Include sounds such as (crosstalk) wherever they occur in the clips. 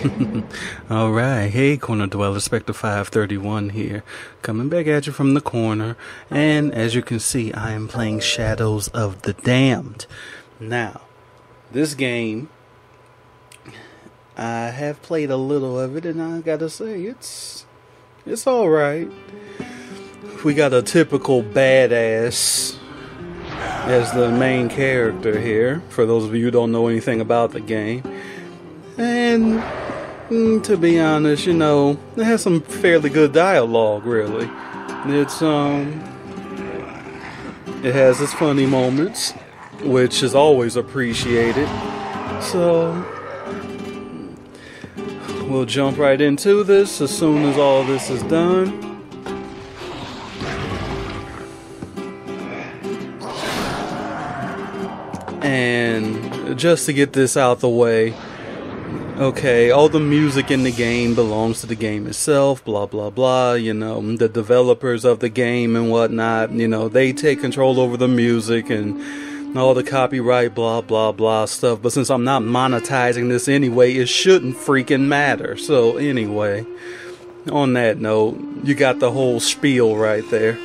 (laughs) All right, hey, Corner Dweller, Spectre 531 here, coming back at you from the corner, and as you can see, I am playing Shadows of the Damned. Now, this game, I have played a little of it, and I gotta say, it's it's all right. We got a typical badass as the main character here. For those of you who don't know anything about the game. And mm, to be honest, you know, it has some fairly good dialogue, really. It's, um, it has its funny moments, which is always appreciated. So, we'll jump right into this as soon as all this is done. And just to get this out the way, okay, all the music in the game belongs to the game itself, blah, blah, blah. You know, the developers of the game and whatnot, you know, they take control over the music and all the copyright, blah, blah, blah stuff. But since I'm not monetizing this anyway, it shouldn't freaking matter. So, anyway, on that note, you got the whole spiel right there.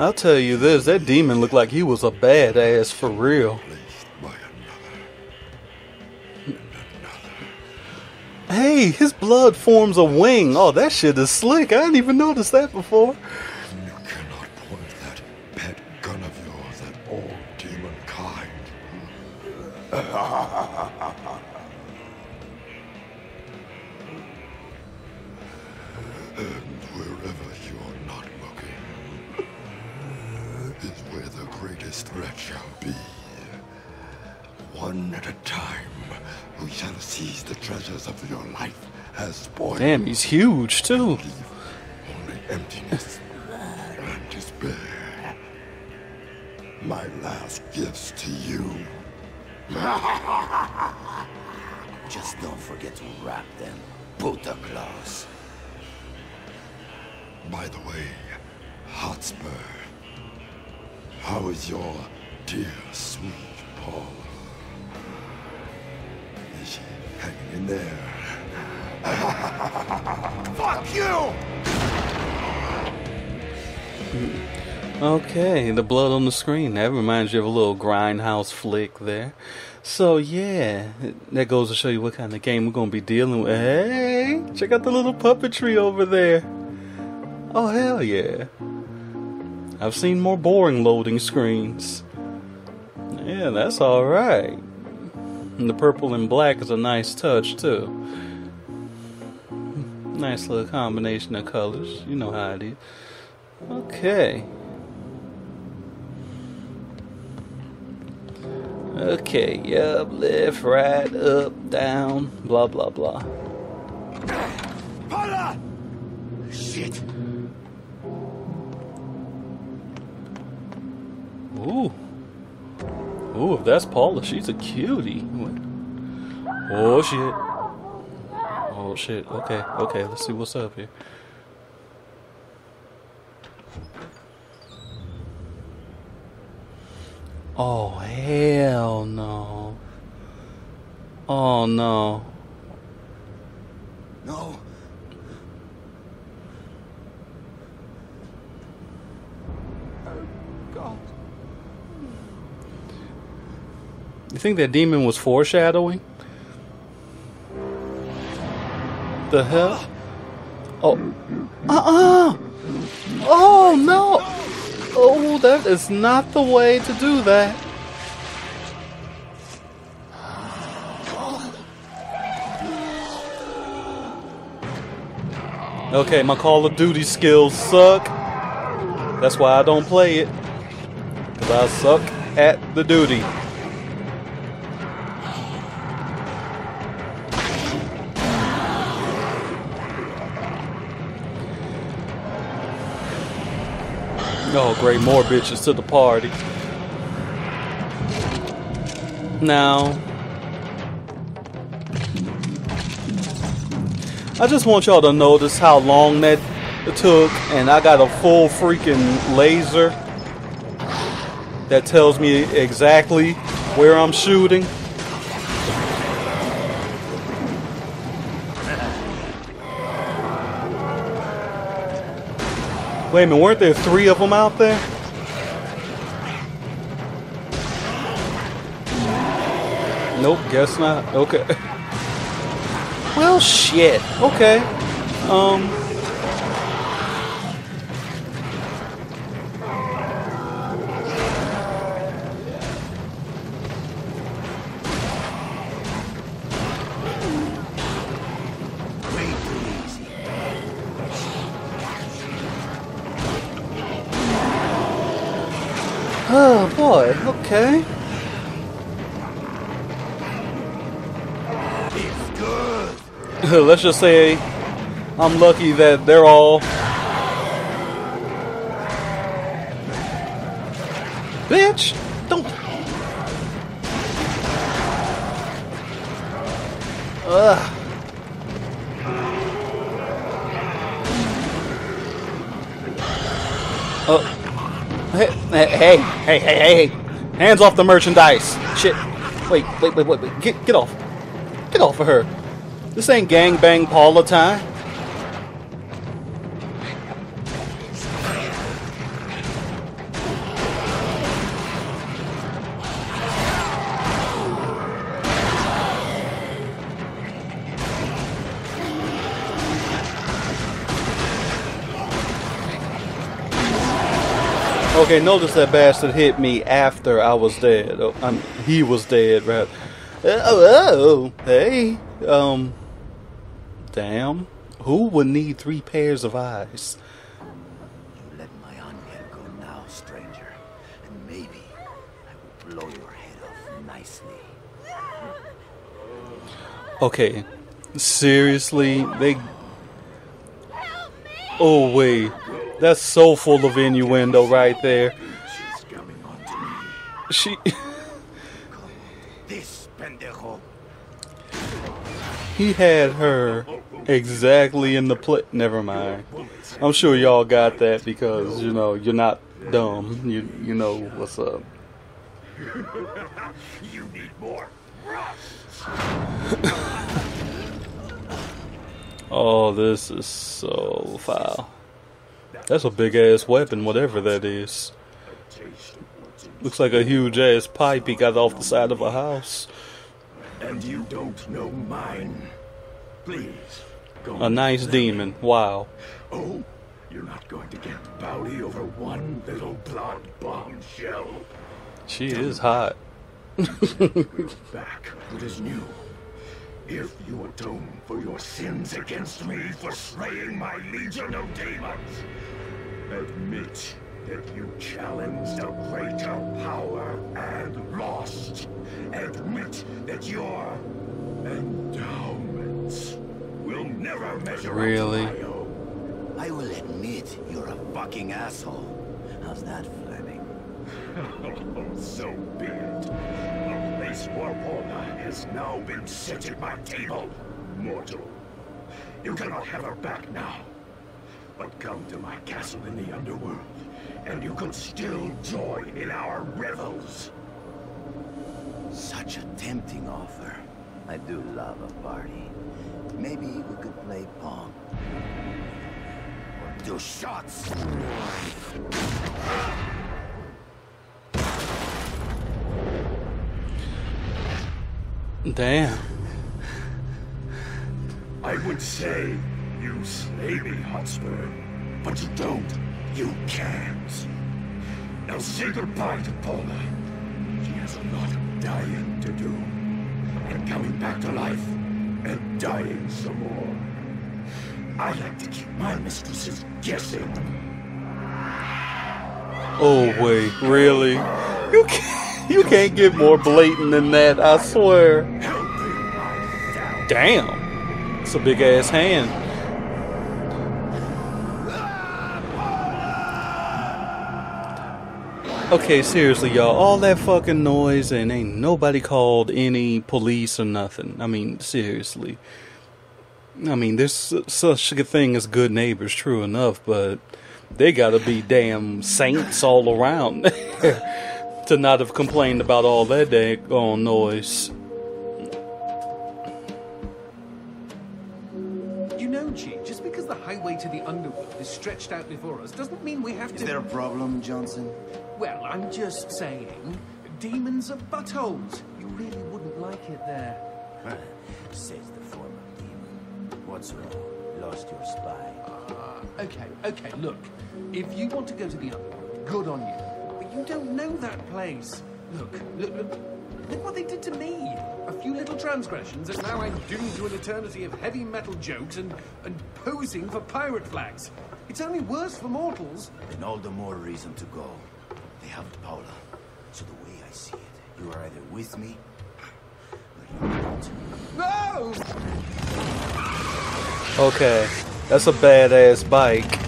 I'll tell you this, that demon looked like he was a badass for real. Hey, his blood forms a wing. Oh, that shit is slick. I didn't even notice that before. Greatest shall be. One at a time, we shall seize the treasures of your life as spoil. Damn, he's huge too. only emptiness and despair. My last gifts to you. (laughs) Fuck you! Okay, the blood on the screen. That reminds you of a little grindhouse flick there. So yeah, that goes to show you what kind of game we're gonna be dealing with. Hey, check out the little puppetry over there. Oh hell yeah. I've seen more boring loading screens. Yeah, that's alright. And the purple and black is a nice touch too. Nice little combination of colors. You know how it is. Okay. Okay, yep, left, right, up, down, blah, blah, blah. Paula! Shit. Ooh. Ooh, if that's Paula, she's a cutie. Oh, shit. Oh, shit. Okay, okay, let's see what's up here. Oh, hell no. Oh, no. No. Think that demon was foreshadowing? The hell? Oh. Uh uh! Oh no! Oh, that is not the way to do that. Okay, my Call of Duty skills suck. That's why I don't play it. Because I suck at the duty. Oh, great, more bitches to the party. Now, I just want y'all to notice how long that took, and I got a full freaking laser that tells me exactly where I'm shooting. Wait a minute, weren't there three of them out there? Nope, guess not. Okay. Well, shit. Okay. Um. Oh boy. Okay. It's (laughs) good. Let's just say I'm lucky that they're all. Bitch! Don't. Ugh. Oh. Hey, hey, hey, hey, hey. Hands off the merchandise. Shit. Wait, wait, wait, wait, wait. Get, get off. Get off of her. This ain't gang gangbang Paula time. Okay, notice that bastard hit me after I was dead. Oh, I'm, he was dead, right? Oh, oh, hey, um, damn. Who would need three pairs of eyes? Let my Anya go now, stranger. And maybe I will blow your head off nicely. Okay, seriously, they. Oh wait, that's so full of innuendo right there. She's coming on to me. She, This pendejo. he had her exactly in the pla Never mind. I'm sure y'all got that because you know you're not dumb. You you know what's up. (laughs) You need more. (laughs) Oh, this is so foul. That's a big ass weapon, whatever that is. Looks like a huge ass pipe he got off the side of a house. And you don't know mine. Please, go A nice demon. Wow. Oh, you're not going to get bowdy over one little blood bombshell. She is hot. Back what is new. If you atone for your sins against me for slaying my legion of demons, admit that you challenged a greater power and lost. Admit that your endowments will never measure up to Really? my own. I will admit you're a fucking asshole. How's that, Fleming? Oh, (laughs) so be it. The place for Paula has now been set at my table, mortal. You cannot have her back now. But come to my castle in the underworld, and you can still join in our revels. Such a tempting offer. I do love a party. Maybe we could play pong. Or do shots. Damn. I would say you slay me, Hotspur, but you don't. You can't. Now say goodbye to Paula. She has a lot of dying to do. And coming back to life, and dying some more. I like to keep my mistresses guessing. Oh wait, really? You can't, you can't get more blatant than that. I swear. Damn. It's a big ass hand. Okay, seriously, y'all. All that fucking noise and ain't nobody called any police or nothing. I mean, seriously. I mean, there's such a thing as good neighbors, true enough, but they gotta be damn saints all around (laughs) to not have complained about all that daggone uh, noise. Just because the highway to the underworld is stretched out before us doesn't mean we have Is to. Is there a problem, Johnson? Well, I'm just saying, demons are buttholes. You really wouldn't like it there. Says the former demon. What's wrong? Lost your spy. Uh, okay, okay, look. If you want to go to the underworld, good on you. But you don't know that place. Look, look, look. Look what they did to me. A few little transgressions, and now I'm doomed to an eternity of heavy metal jokes and, and posing for pirate flags. It's only worse for mortals. Then all the more reason to go. They have Paula. So the way I see it, you are either with me or you're not. No! Okay, that's a badass bike.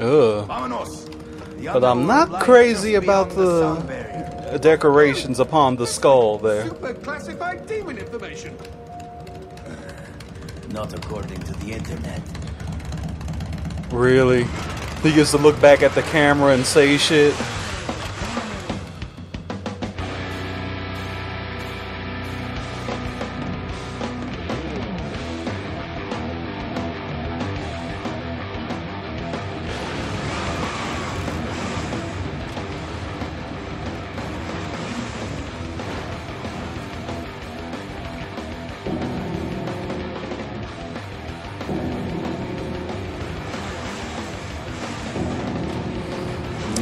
Ugh. But I'm not crazy about the the decorations upon the skull there. Super classified demon information. Uh, not according to the internet. Really? He gets to look back at the camera and say shit.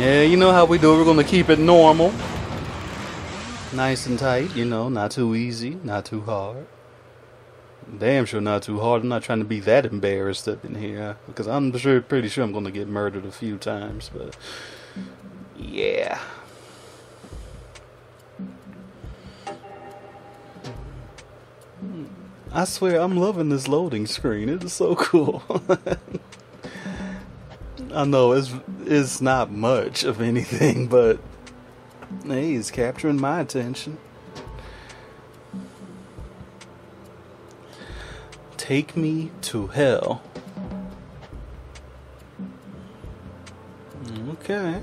Yeah, you know how we do. We're gonna keep it normal, nice and tight. You know, not too easy, not too hard. Damn sure not too hard. I'm not trying to be that embarrassed up in here because I'm sure, pretty sure I'm gonna get murdered a few times. But yeah. I swear, I'm loving this loading screen. It is so (laughs) cool. I know it's it's not much of anything, (laughs) but hey, it's capturing my attention. Take me to hell. Okay.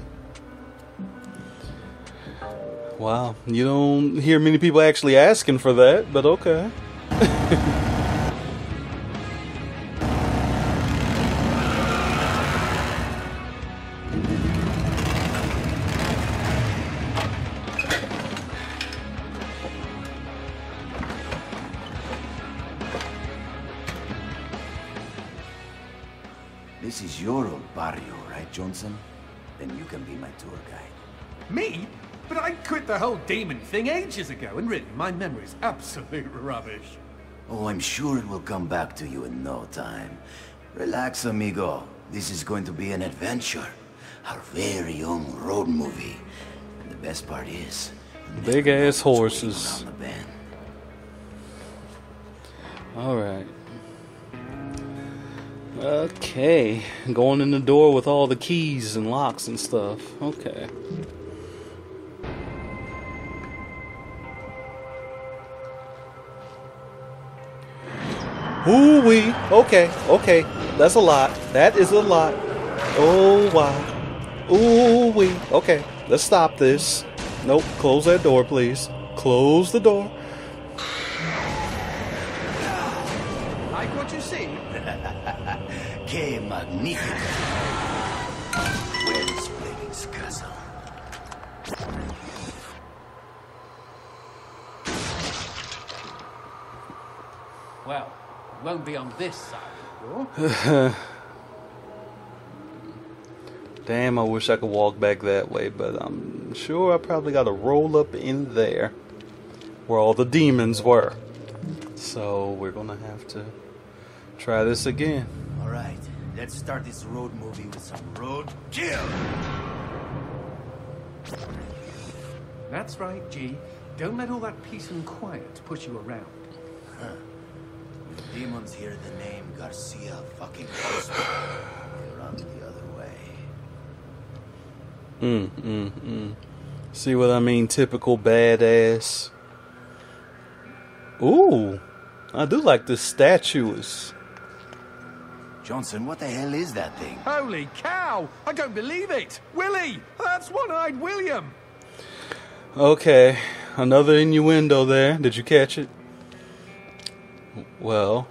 Wow, you don't hear many people actually asking for that, but okay. (laughs) thing ages ago, and really, my memory's absolute (laughs) rubbish. Oh, I'm sure it will come back to you in no time. Relax, amigo. This is going to be an adventure. Our very own road movie. And the best part is... Big ass horses. around the bend. All right. Okay, going in the door with all the keys and locks and stuff. Okay. Ooh wee. Okay, okay. That's a lot. That is a lot. Oh wow. Ooh wee. Okay, let's stop this. Nope. Close that door, please. Close the door. Like what you see? (laughs) Que magnifico! Where is Fleming's castle? Well, it won't be on this side of the door. Damn, I wish I could walk back that way, but I'm sure I probably got to roll up in there where all the demons were. So we're gonna have to try this again. All right, let's start this road movie with some road kill. That's right, G. Don't let all that peace and quiet push you around. Demons hear the name Garcia fucking Hotspur. They run the other way. Mm, mm, mm. See what I mean? Typical badass. Ooh, I do like this statues. Johnson, what the hell is that thing? Holy cow! I don't believe it! Willie! That's one eyed William! Okay, another innuendo there. Did you catch it? Well,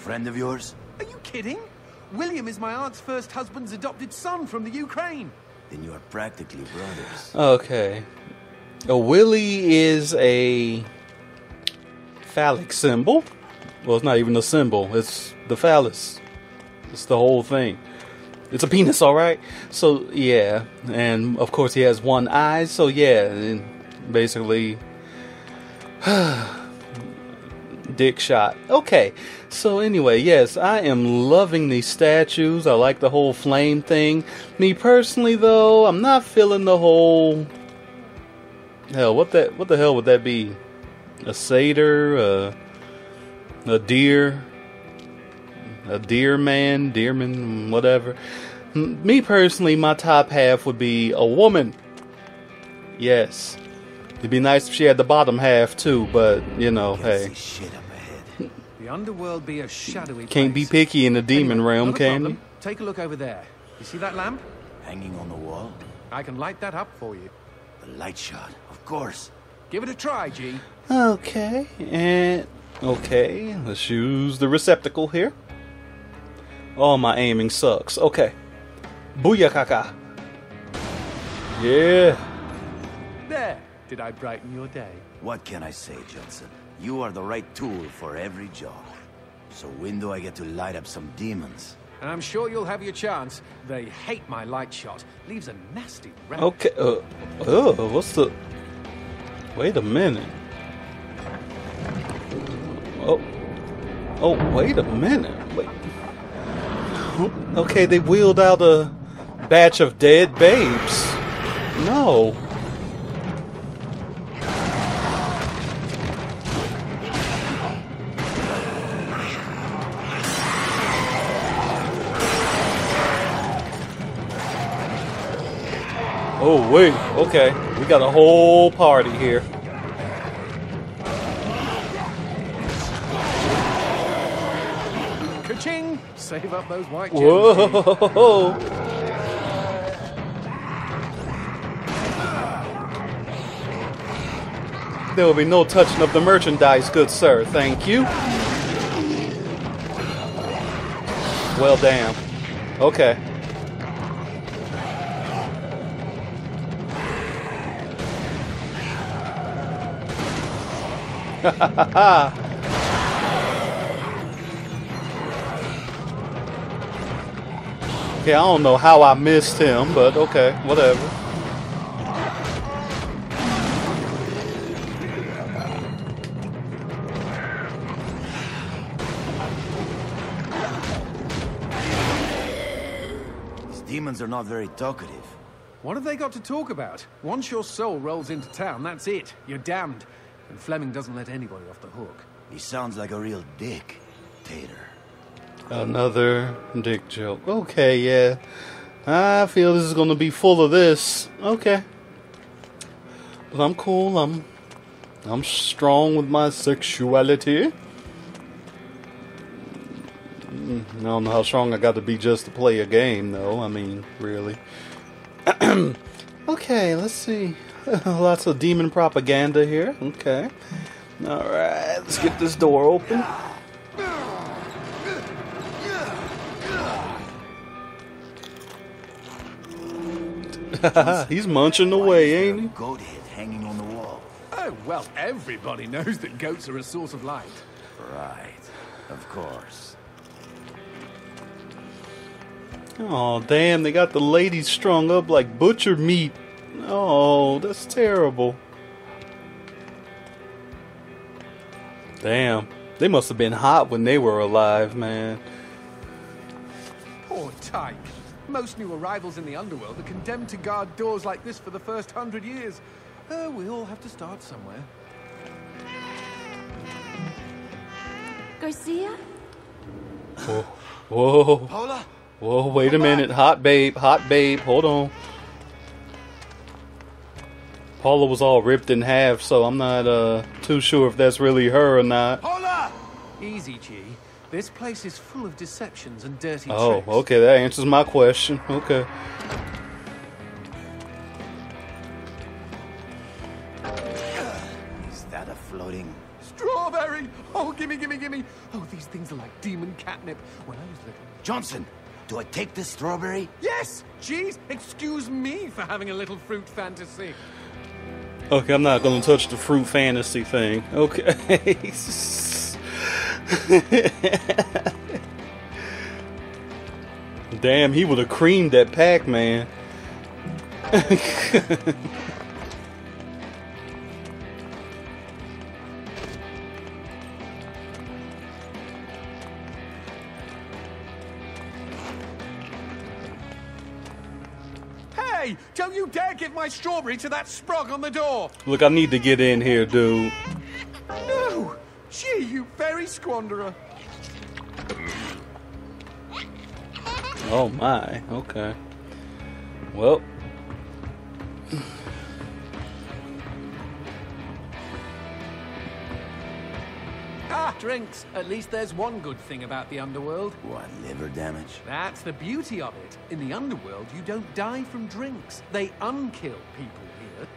Friend of yours? Are you kidding? William is my aunt's first husband's adopted son from the Ukraine. Then you are practically brothers. okay. A willy is a phallic symbol. Well, it's not even a symbol. It's the phallus. It's the whole thing. It's a penis, all right. So yeah, and of course he has one eye. So yeah, and basically, (sighs) dick shot. Okay. So anyway, yes, I am loving these statues. I like the whole flame thing. Me personally, though, I'm not feeling the whole. Hell, what that? What the hell would that be? A satyr? A, a deer? A deer man? Deerman? Whatever. Me personally, my top half would be a woman. Yes. It'd be nice if she had the bottom half too, but you know, hey. shit up ahead. The underworld be a shadowy Can't be picky in the demon Anyway, realm, can problem. you? Take a look over there. You see that lamp? Hanging on the wall? I can light that up for you. The light shot, of course. Give it a try, G. Okay, and okay, let's use the receptacle here. Oh, my aiming sucks. Okay, booyakaka. Yeah. There. Did I brighten your day? What can I say, Johnson? You are the right tool for every job. So when do I get to light up some demons? And I'm sure you'll have your chance. They hate my light shot. Leaves a nasty wreck. Okay. Uh, oh, what's the? Wait a minute. Oh. Oh, wait a minute. Wait. Okay, they wheeled out a batch of dead babes. No. Oh, wait. Okay. We got a whole party here. Ka-ching! Save up those white gems. Whoa. There will be no touching of the merchandise, good sir. Thank you. Well, damn. Okay. (laughs) Okay, I don't know how I missed him, but okay, whatever. These demons are not very talkative. What have they got to talk about? Once your soul rolls into town, that's it. You're damned. And Fleming doesn't let anybody off the hook. He sounds like a real dick, Tater. Another dick joke. Okay, yeah. I feel this is gonna be full of this. Okay. But I'm cool. I'm I'm strong with my sexuality. Mm, I don't know how strong I got to be just to play a game, though. I mean, really. (clears throat) okay, let's see. (laughs) Lots of demon propaganda here. Okay. Alright, let's get this door open. (laughs) He's munching away, ain't he? Goat head hanging on the wall. Oh, well, everybody knows that goats are a source of light. Right, of course. Oh, damn, they got the ladies strung up like butcher meat. Oh, that's terrible. Damn. They must have been hot when they were alive, man. Poor type. Most new arrivals in the underworld are condemned to guard doors like this for the first hundred years. Uh, we all have to start somewhere. Garcia? Whoa. Whoa. Paula? Whoa, wait Come a minute. Hot babe, hot babe. Hold on. Paula was all ripped in half, so I'm not uh, too sure if that's really her or not. Paula! Easy, G. This place is full of deceptions and dirty Oh, tricks. okay, that answers my question. Okay. Is that a floating... Strawberry! Oh, gimme, gimme, gimme! Oh, these things are like demon catnip. When I was little. Johnson, do I take this strawberry? Yes! Jeez, excuse me for having a little fruit fantasy. Okay, I'm not gonna touch the fruit fantasy thing. Okay. (laughs) Damn, he would have creamed that Pac (laughs) Don't you dare give my strawberry to that sprog on the door! Look, I need to get in here, dude. No! Gee, you berry squanderer! Oh my, okay. Well, drinks. At least there's one good thing about the underworld. What, liver damage? That's the beauty of it. In the underworld, you don't die from drinks. They unkill people here.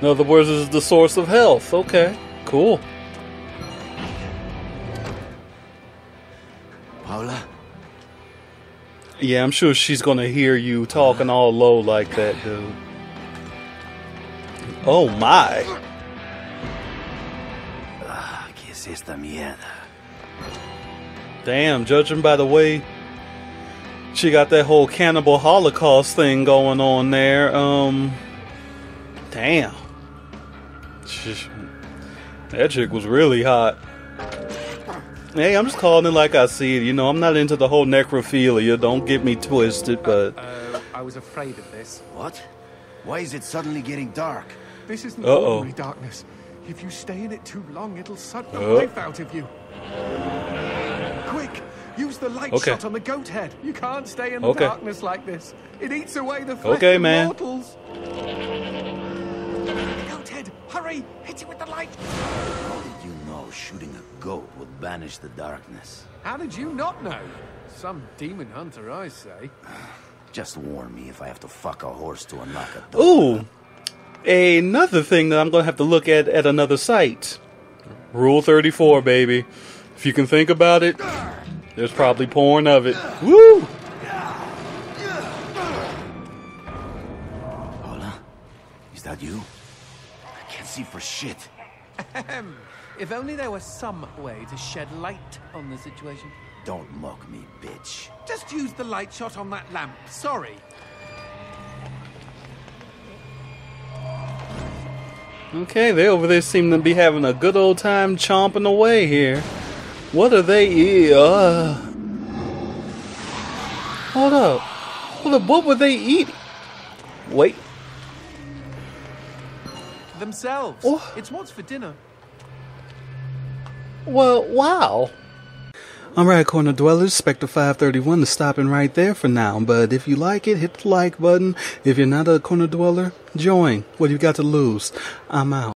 in other words, this is the source of health. Okay, cool. Paula? Yeah, I'm sure she's gonna hear you talking all low like that, dude. Oh my. ¿Qué es esta mierda? Damn, judging by the way she got that whole cannibal holocaust thing going on there, um damn. Sheesh. That chick was really hot. Hey, I'm just calling it like I see it. You know, I'm not into the whole necrophilia. Don't get me twisted, but Uh, I was afraid of this. What? Why is it suddenly getting dark? This isn't Uh-oh. ordinary darkness. If you stay in it too long, it'll suck the Uh. life out of you. Quick! Use the light Okay. shot on the goat head. You can't stay in the Okay. darkness like this. It eats away the flesh Okay, of man. mortals. The goat head! Hurry! Hit it with the light! How did you know shooting a goat would banish the darkness? How did you not know? Some demon hunter, I say. (sighs) Just warn me if I have to fuck a horse to unlock a door. Ooh, another thing that I'm gonna have to look at at another site. Rule 34, baby. If you can think about it, there's probably porn of it. Woo! Paula? Is that you? I can't see for shit. Ahem. If only there was some way to shed light on the situation. Don't mock me, bitch. Just use the light shot on that lamp. Sorry. Okay, they over there seem to be having a good old time chomping away here. What are they? eat- Uh, hold up. Hold up. What were they eating? Wait. Themselves. Oh. It's what's for dinner. Well, wow. Alright, Corner Dwellers, Spectre 531 is stopping right there for now. But if you like it, hit the like button. If you're not a Corner Dweller, join. What you got to lose? I'm out.